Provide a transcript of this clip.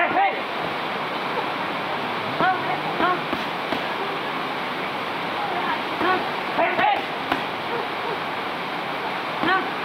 Hey, hey! ना